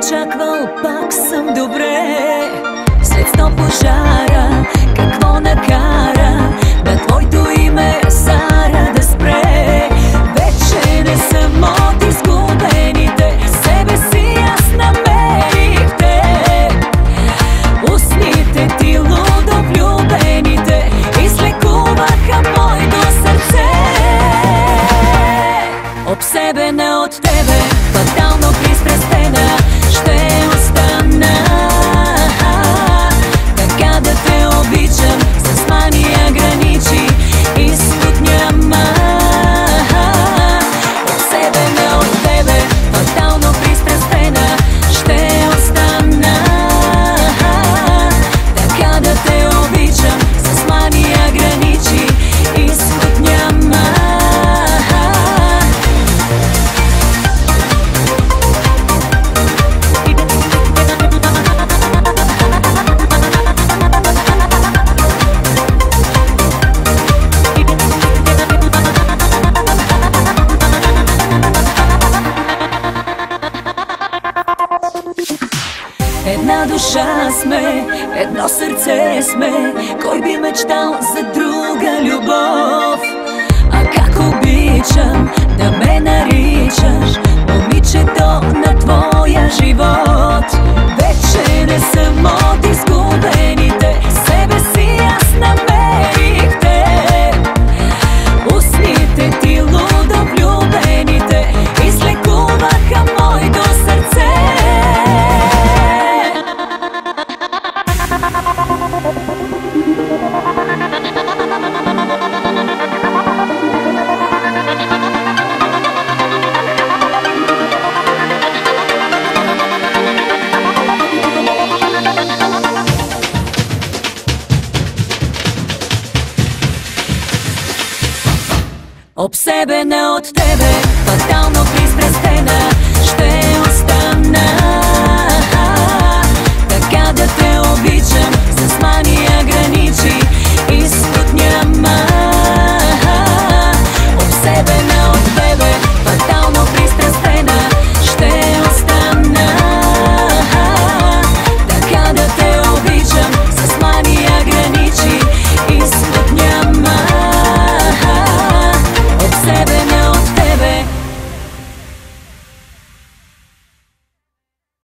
очаквал, пак съм добре. След сто пожара, какво накара На твоето име Сара да спре? Вече не съм от изгубените Себе си аз намерих те Устните ти лудо влюбените Излекуваха моето сърце. Обсебена от тебе, фатално пристрастена Една душа сме, едно сърце сме. Кой би мечтал за друга любов? А как обичам да ме наричаш Момичето на твоя живот? Вече не съм от изгубените Обсебена от тебе, фатално